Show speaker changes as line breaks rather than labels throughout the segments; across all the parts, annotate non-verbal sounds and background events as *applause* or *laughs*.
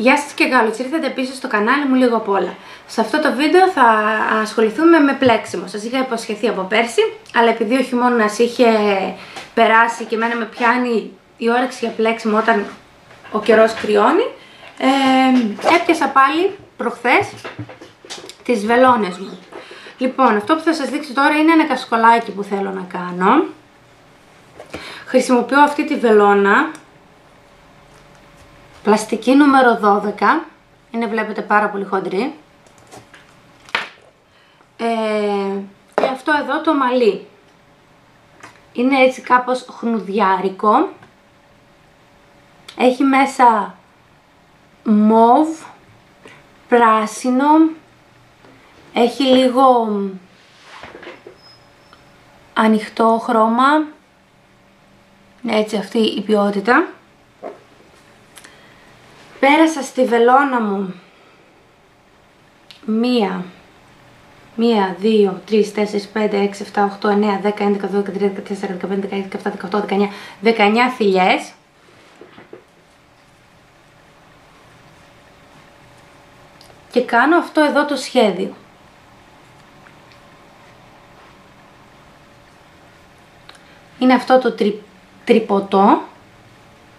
Γεια σας και καλώς ήρθατε πίσω στο κανάλι μου λίγο απ' όλα. Σε αυτό το βίντεο θα ασχοληθούμε με πλέξιμο. Σας είχα υποσχεθεί από πέρσι, αλλά επειδή ο χειμώνας είχε περάσει και εμένα με πιάνει η όρεξη για πλέξιμο όταν ο καιρός κρυώνει, ε, έπιασα πάλι προχθές τις βελόνες μου. Λοιπόν, αυτό που θα σας δείξω τώρα είναι ένα κασκολάκι που θέλω να κάνω. Χρησιμοποιώ αυτή τη βελόνα Πλαστική νούμερο 12. Είναι βλέπετε πάρα πολύ χοντρή. Ε, και αυτό εδώ το μαλλί. Είναι έτσι κάπως χνουδιάρικο. Έχει μέσα μοβ, πράσινο, έχει λίγο ανοιχτό χρώμα, έτσι αυτή η ποιότητα. Πέρασα στη βελόνα μου μία, μία, δύο, τρεις, τέσσερις, πέντε, έξι, εφτά, οχτώ, εννέα, δέκα, έντεκα, δώδεκα, τρία, δεκατέσσερα, δεκαπέντε, δεκαέξι, δεκαεφτά, δεκαοκτώ, δεκανιά, δεκανιά θηλιές. Και κάνω αυτό εδώ το σχέδιο. Είναι αυτό το τρι, τρυποτό,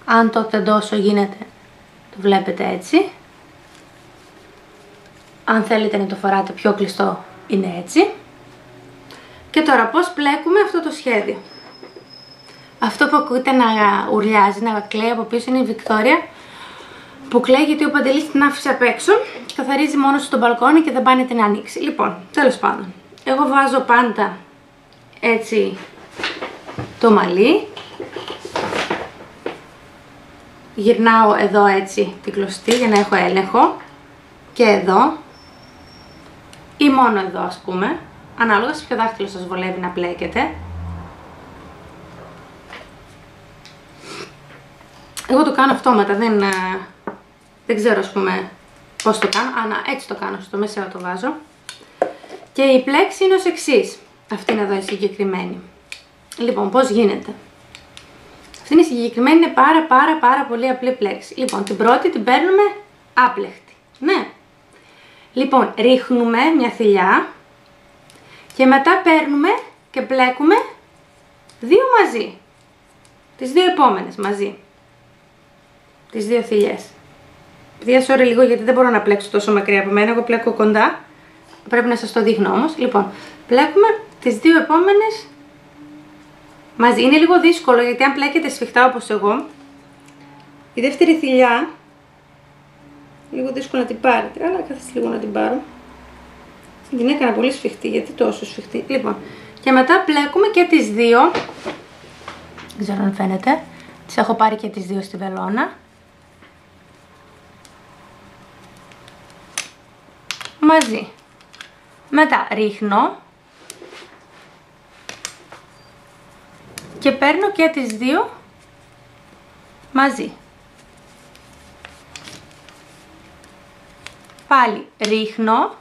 αν το τεντώσω γίνεται βλέπετε έτσι. Αν θέλετε να το φοράτε πιο κλειστό είναι έτσι. Και τώρα πώς πλέκουμε αυτό το σχέδιο; Αυτό που ακούτε να ουρλιάζει, να κλαίει από πίσω είναι η Βικτόρια που κλαίει γιατί ο Παντελής την άφησε απ' έξω καθαρίζει μόνο στο μπαλκόνι και δεν πάνε την ανοίξει. Λοιπόν, τέλος πάντων, εγώ βάζω πάντα έτσι το μαλλί γυρνάω εδώ έτσι την κλωστή για να έχω έλεγχο. Και εδώ. Ή μόνο εδώ ας πούμε. Ανάλογα σε ποιο δάχτυλο σας βολεύει να πλέκετε. Εγώ το κάνω αυτόματα δεν, ε, δεν ξέρω ας πούμε πως το κάνω. Ανά, έτσι το κάνω, στο μεσαίο το βάζω. Και η πλέξη είναι ως εξής. Αυτή είναι εδώ η συγκεκριμένη. Λοιπόν πως γίνεται αυτή είναι συγκεκριμένη, είναι πάρα πάρα πάρα πολύ απλή πλέξη. Λοιπόν, την πρώτη την παίρνουμε άπλεχτη. Ναι. Λοιπόν, ρίχνουμε μια θηλιά και μετά παίρνουμε και πλέκουμε δύο μαζί. Τις δύο επόμενες μαζί. Τις δύο θηλιές. Παιδιά, λίγο γιατί δεν μπορώ να πλέξω τόσο μακριά από μένα, εγώ πλέκω κοντά. Πρέπει να σας το δείχνω όμως. Λοιπόν, πλέκουμε τις δύο επόμενες μαζί. Είναι λίγο δύσκολο γιατί αν πλέκετε σφιχτά όπως εγώ, η δεύτερη θηλιά, λίγο δύσκολο να την πάρετε, αλλά καθίστε λίγο να την πάρω. Την έκανα πολύ σφιχτή, γιατί τόσο σφιχτή. Λοιπόν, και μετά πλέκουμε και τις δύο, δεν ξέρω αν φαίνεται, τις έχω πάρει και τις δύο στη βελόνα. Μαζί. Μετά ρίχνω και παίρνω και τις δύο μαζί. Πάλι ρίχνω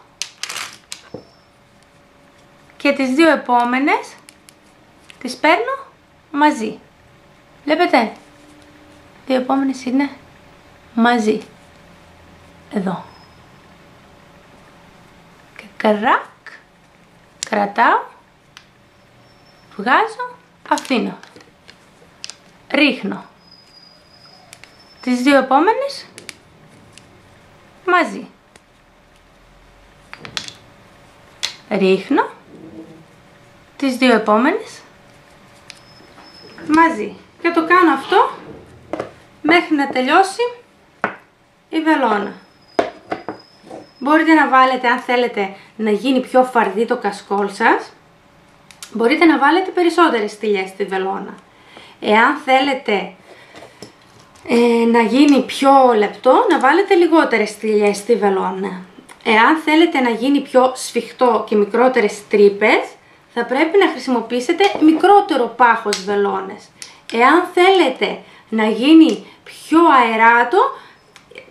και τις δύο επόμενες τις παίρνω μαζί. Βλέπετε, δύο επόμενες είναι μαζί. Εδώ. Και κρακ, κρατάω, βγάζω αφήνω. Ρίχνω. Τις δύο επόμενες μαζί. Ρίχνω. Τις δύο επόμενες μαζί. Και το κάνω αυτό μέχρι να τελειώσει η βελόνα. Μπορείτε να βάλετε αν θέλετε να γίνει πιο φαρδί το κασκόλ σας Μπορείτε να βάλετε περισσότερες στυλιές στη βελόνα. Εάν θέλετε ε, να γίνει πιο λεπτό, να βάλετε λιγότερες στυλιές στη βελόνα. Εάν θέλετε να γίνει πιο σφιχτό και μικρότερες τρύπες, θα πρέπει να χρησιμοποιήσετε μικρότερο πάχος βελόνες. Εάν θέλετε να γίνει πιο αεράτο,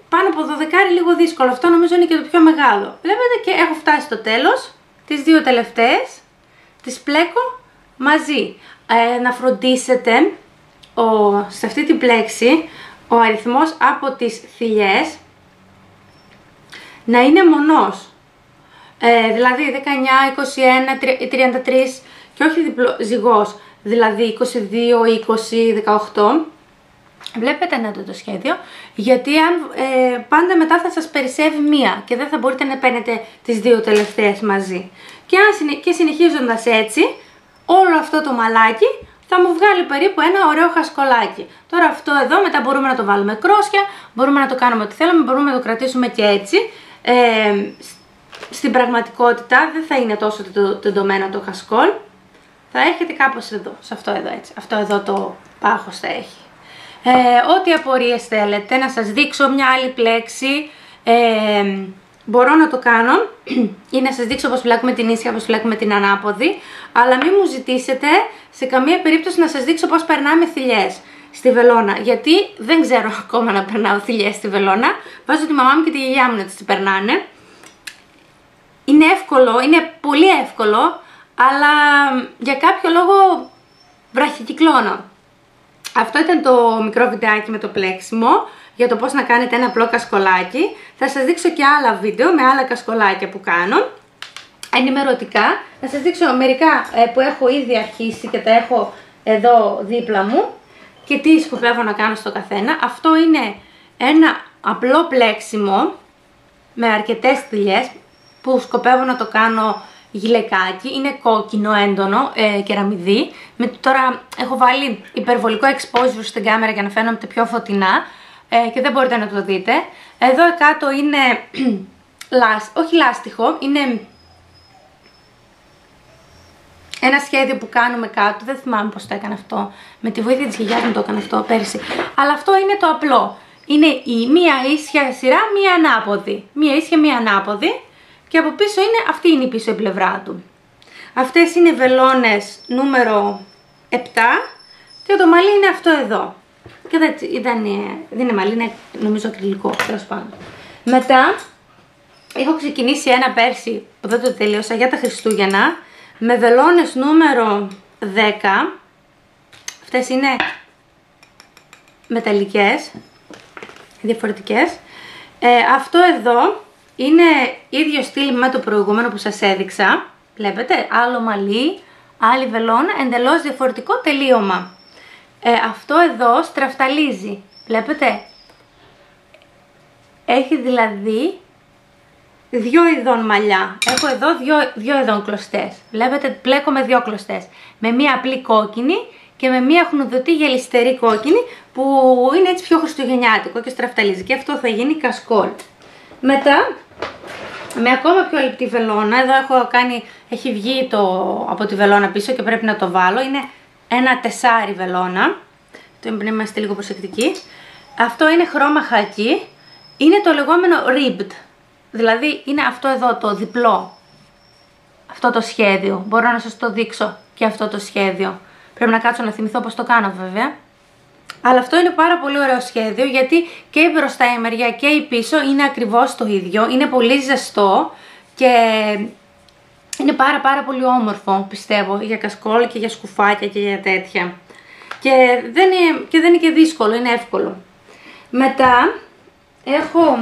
πάνω από 12 λίγο δύσκολο. Αυτό νομίζω είναι και το πιο μεγάλο. Βλέπετε και έχω φτάσει στο τέλος, τις δύο τελευταίες τις πλέκω μαζί. Ε, να φροντίσετε ο, σε αυτή την πλέξη ο αριθμός από τις θηλιές να είναι μονός. Ε, δηλαδή 19, 21, 33 και όχι διπλο, ζυγός, δηλαδή 22, 20, 18. Βλέπετε να το, το σχέδιο, γιατί αν, ε, πάντα μετά θα σας περισσεύει μία και δεν θα μπορείτε να παίρνετε τις δύο τελευταίες μαζί. Και, αν, και συνεχίζοντας έτσι, όλο αυτό το μαλάκι θα μου βγάλει περίπου ένα ωραίο χασκολάκι. Τώρα αυτό εδώ μετά μπορούμε να το βάλουμε κρόσια, μπορούμε να το κάνουμε ό,τι θέλουμε, μπορούμε να το κρατήσουμε και έτσι. Ε, στην πραγματικότητα δεν θα είναι τόσο τεντωμένο το χασκόλ. Θα έρχεται κάπως εδώ, σε αυτό εδώ έτσι. Αυτό εδώ το πάχος θα έχει. Ε, ό,τι απορίες θέλετε, να σας δείξω μια άλλη πλέξη. Ε, μπορώ να το κάνω *clears throat* ή να σας δείξω πώς φυλάκουμε την ίσια, πώς φυλάκουμε την ανάποδη, αλλά μην μου ζητήσετε σε καμία περίπτωση να σας δείξω πώς περνάμε θηλιές στη βελόνα, γιατί δεν ξέρω *laughs* ακόμα να περνάω θηλιές στη βελόνα, βάζω τη μαμά μου και τη γιαγιά μου να τις περνάνε. Είναι εύκολο, είναι πολύ εύκολο, αλλά για κάποιο λόγο βραχικυκλώνω. Αυτό ήταν το μικρό βιντεάκι με το πλέξιμο για το πώς να κάνετε ένα απλό κασκολάκι. Θα σας δείξω και άλλα βίντεο με άλλα κασκολάκια που κάνω ενημερωτικά. Θα σας δείξω μερικά ε, που έχω ήδη αρχίσει και τα έχω εδώ δίπλα μου και τι σκοπεύω να κάνω στο καθένα. Αυτό είναι ένα απλό πλέξιμο με αρκετές δουλειές που σκοπεύω να το κάνω γυλαικάκι, είναι κόκκινο έντονο, ε, κεραμιδί. Με, τώρα έχω βάλει υπερβολικό exposure στην κάμερα για να φαίνονται πιο φωτεινά ε, και δεν μπορείτε να το δείτε. Εδώ κάτω είναι, *clears throat* όχι λάστιχο, είναι ένα σχέδιο που κάνουμε κάτω, δεν θυμάμαι πώς το έκανα αυτό, με τη βοήθεια της γιαγιάς μου το έκανα αυτό πέρσι, αλλά αυτό είναι το απλό. Είναι η μία ίσια σειρά, μία ανάποδη. Μία ίσια, μία ανάποδη και από πίσω είναι, αυτή είναι η πίσω η πλευρά του. Αυτές είναι βελόνες νούμερο 7 και το μαλλί είναι αυτό εδώ. Και δεν, δεν, είναι, δεν είναι μαλλί, είναι νομίζω ακριλικό, τέλος πάντων. Μετά έχω ξεκινήσει ένα πέρσι που δεν το τελείωσα για τα Χριστούγεννα με βελόνες νούμερο 10. Αυτές είναι μεταλλικές, διαφορετικές. Ε, αυτό εδώ είναι ίδιο στυλ με το προηγούμενο που σας έδειξα. Βλέπετε, άλλο μαλλί, άλλη βελόνα, εντελώς διαφορετικό τελείωμα. Ε, αυτό εδώ στραφταλίζει, βλέπετε. Έχει δηλαδή δύο ειδών μαλλιά. Έχω εδώ δύο, δύο ειδών κλωστές. Βλέπετε, πλέκω με δύο κλωστές. Με μία απλή κόκκινη και με μία χνουδωτή γελιστερή κόκκινη που είναι έτσι πιο χριστουγεννιάτικο και στραφταλίζει. Και αυτό θα γίνει κασκόλ. Μετά με ακόμα πιο λεπτή βελόνα, εδώ έχω κάνει, έχει βγει το, από τη βελόνα πίσω και πρέπει να το βάλω, είναι ένα τεσάρι βελόνα, το να είμαστε λίγο προσεκτικοί. Αυτό είναι χρώμα χακί, είναι το λεγόμενο ribbed, δηλαδή είναι αυτό εδώ το διπλό, αυτό το σχέδιο, μπορώ να σας το δείξω και αυτό το σχέδιο. Πρέπει να κάτσω να θυμηθώ πώς το κάνω βέβαια. Αλλά αυτό είναι πάρα πολύ ωραίο σχέδιο γιατί και η μπροστά η μεριά και η πίσω είναι ακριβώς το ίδιο. Είναι πολύ ζεστό και είναι πάρα πάρα πολύ όμορφο πιστεύω για κασκόλ και για σκουφάκια και για τέτοια. Και δεν είναι και, δεν είναι και δύσκολο, είναι εύκολο. Μετά έχω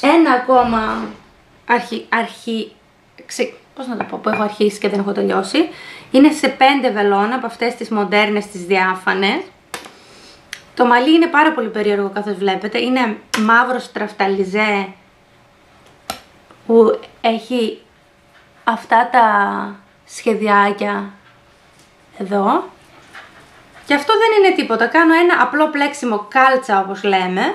ένα ακόμα αρχι, αρχι, πώς να το πω, που έχω αρχίσει και δεν έχω τελειώσει. Είναι σε πέντε βελόνα από αυτές τις μοντέρνες, τις διάφανες. Το μαλλί είναι πάρα πολύ περίεργο καθώς βλέπετε. Είναι μαύρος στραφταλιζέ που έχει αυτά τα σχεδιάκια εδώ. Και αυτό δεν είναι τίποτα. Κάνω ένα απλό πλέξιμο κάλτσα όπως λέμε.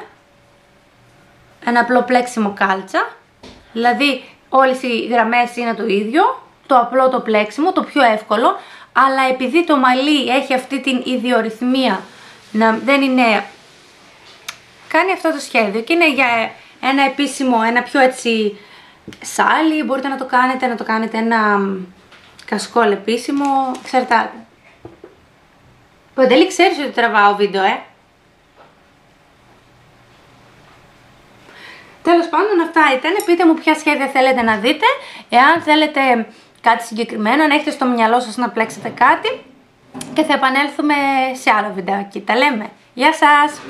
Ένα απλό πλέξιμο κάλτσα. Δηλαδή όλες οι γραμμές είναι το ίδιο, το απλό το πλέξιμο, το πιο εύκολο, αλλά επειδή το μαλλί έχει αυτή την ιδιορυθμία, να δεν είναι... κάνει αυτό το σχέδιο και είναι για ένα επίσημο, ένα πιο έτσι σάλι, μπορείτε να το κάνετε, να το κάνετε ένα κασκόλ επίσημο, εξαρτάται. Παντελή ξέρεις ότι τραβάω βίντεο, ε; Τέλος πάντων αυτά ήταν, πείτε μου ποια σχέδια θέλετε να δείτε, εάν θέλετε κάτι συγκεκριμένο, να έχετε στο μυαλό σας να πλέξετε κάτι και θα επανέλθουμε σε άλλο βιντεάκι. Τα λέμε. Γεια σας!